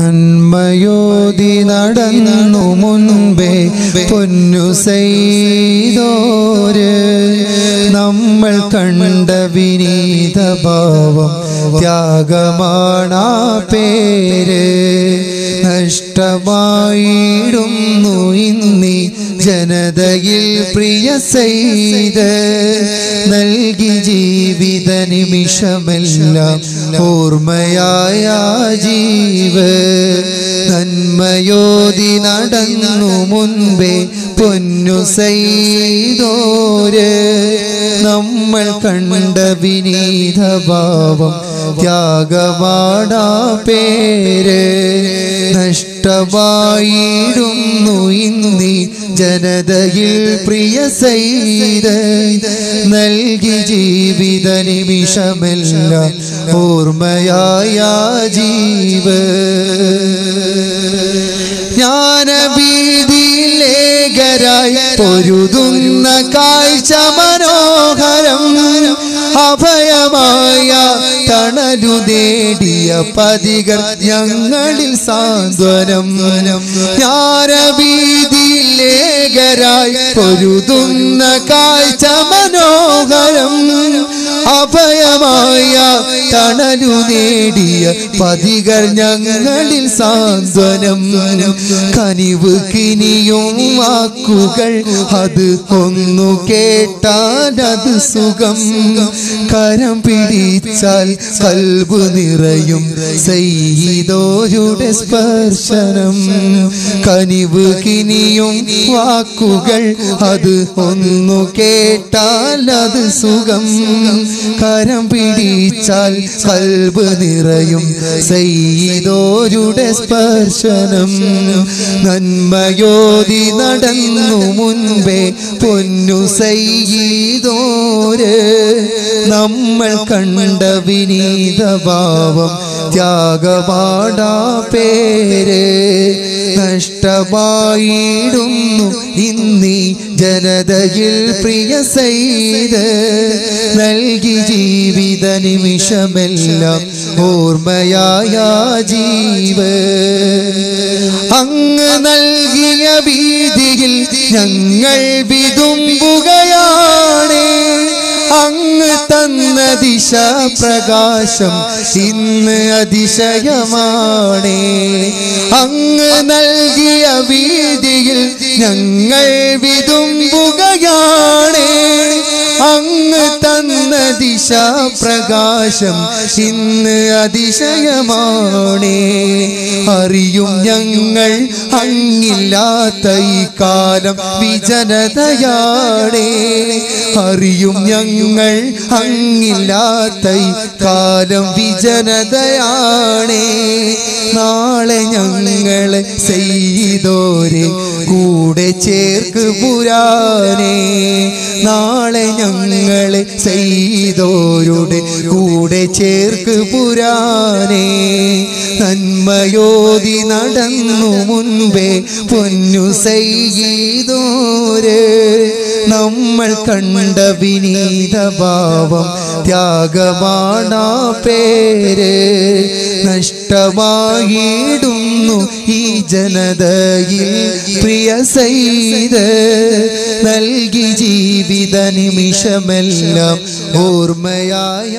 നന്മയോതി നടന്നു മുൻപേ പൊന്നു ചെയ്തോര് നമ്മൾ കണ്ട വിനീത ഭാവം ത്യാഗമാണാ പേര്. നഷ്ടമായിടുന്നു ഇന്നി ജനതയിൽ പ്രിയ ചെയ്ത് നൽകി ജീവിത നിമിഷമെല്ലാം ഓർമ്മയായ ജീവ. നന്മയോതി നടന്നു മുൻപേ പൊന്നു ചെയ്തോര് നമ്മൾ കണ്ട വിനീത ഭാവം ത്യാഗമാടാ പേര്. നഷ്ടമായിടുന്നു ഇന്നി ജനതയിൽ പ്രിയ ചെയ്ത് നൽകി ജീവിത നിമിഷമല്ല ഓർമ്മയായ ജീവ. ജ്ഞാനവീതിയിലേഖരായി പൊരുതുന്ന കാഴ്ച മനോഹരം അഭയമായ തണലു നേടിയ പതികൾ ഞങ്ങളിൽ സാന്ത്വനം. ഞാരവീതിയിലേകരായി പൊരുതുന്ന കാഴ്ച മനോഹരം അഭയമായ തണലു നേടിയ പതികൾ ഞങ്ങളിൽ സാന്ത്വനം. കനിവ് കിനിയും വാക്കുകൾ അത് ഒന്നു കേട്ടാൽ അത് സുഖം. കരം പിടിച്ചാൽ കൽബ് നിറയും. സയ്യിദോരുടെ സ്പർശനം. കനിവ് കിനിയും വാക്കുകൾ അത് ഒന്നു കേട്ടാൽ അത് സുഖം. കരം പിടിച്ചാൽ കൽബ് നിറയും. സയ്യിദോരുടെ സ്പർശനം നന്മയോതി നടന്നു മുൻപേ പൊന്നു സയ്യിദോര്. നമ്മൾ കണ്ട വിനീത ഭാവം ത്യാഗപാടാ പേര്. നഷ്ടമായിടുന്നു ഇന്നീ ജനതയിൽ പ്രിയ ചെയ്ത് നൽകി ജീവിത നിമിഷമെല്ലാം ഓർമ്മയായ ജീവ. അങ്ങ് നൽകിയ വീതിയിൽ ഞങ്ങൾ വിതുമ്പുകയാ. ദിശ പ്രകാശം ഇന്ന് അതിശയമാണ്. അങ്ങ് നൽകിയ വീതിയിൽ ഞങ്ങൾ വിതുമ്പുകയാണ്. അങ്ങ് തന്ന ദിശ പ്രകാശം ഇന്ന് അതിശയമാണ്. അറിയും ഞങ്ങൾ അങ്ങില്ലാത്ത ഈ കാലം വിജനതയാണേ. അറിയും ഞങ്ങൾ അങ്ങില്ലാത്ത ഈ കാലം വിജനതയാണേ. നാളെ ഞങ്ങളെ ചെയ്തോരെ. കൂടെ ചേർക്ക് പുരാനെ നാളെ ഞങ്ങളെ ചെയ്തോരുടെ കൂടെ ചേർക്ക് പുരാനെ. നന്മയോതി നടന്നു മുൻപേ പൊന്നു ചെയ്തോര് നമ്മൾ കണ്ട വിനീത ഭാവം ത്യാഗമാണാ പേര്. നഷ്ടമായിടുന്നു ഈ ജനതയിൽ പ്രിയ ചെയ്ത് നൽകി ജീവിത നിമിഷമെല്ലാം ഓർമ്മയായ